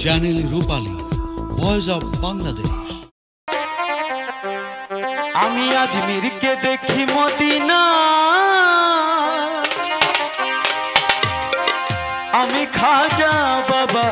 Channel Rupali voice of Bangladesh আমি আজমিরকে দেখি মদিনা। আমি খাজা বাবা।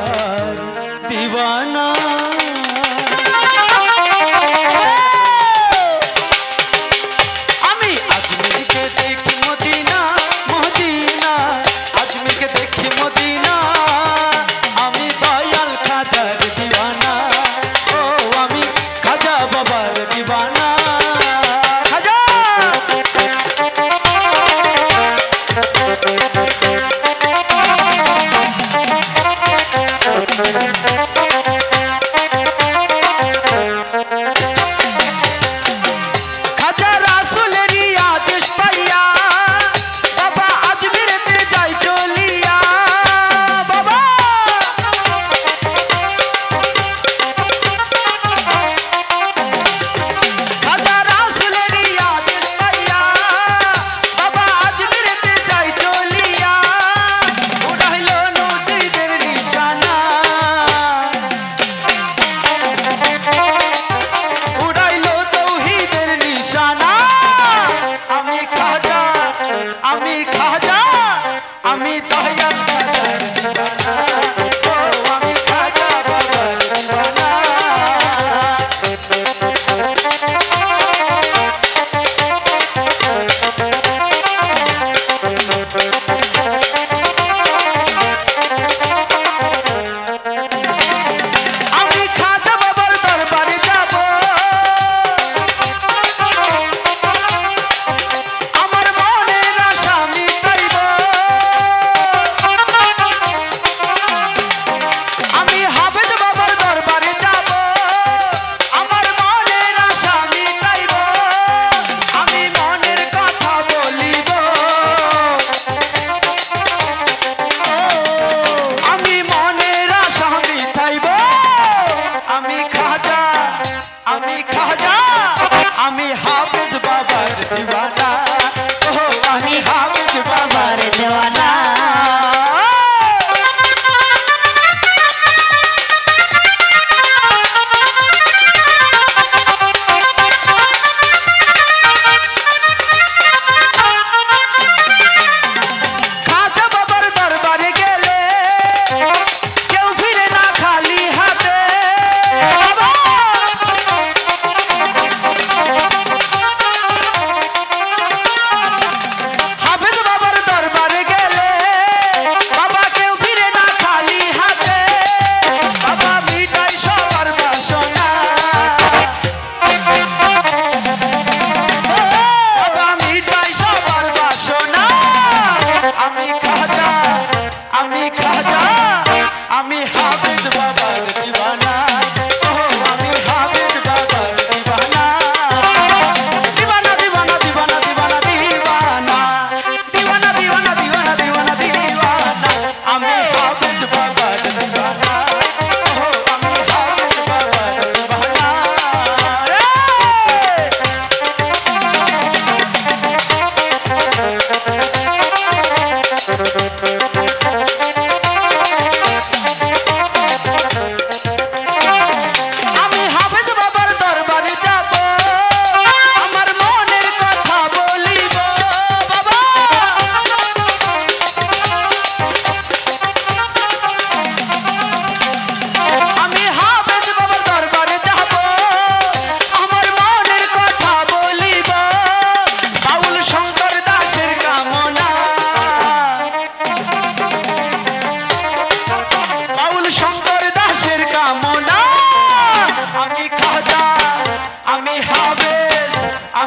আমি খাজা আমি হাফিজ বাবার দিওয়ানা।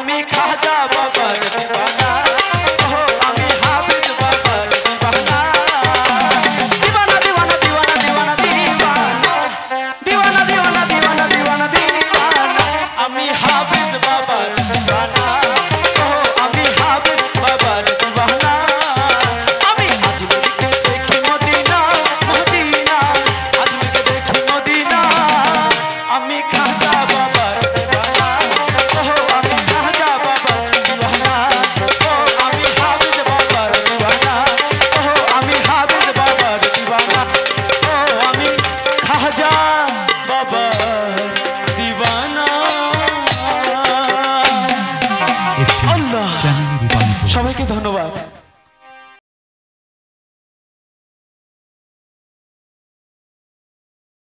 स्वामी खाजा बाबा সবাইকে ধন্যবাদ।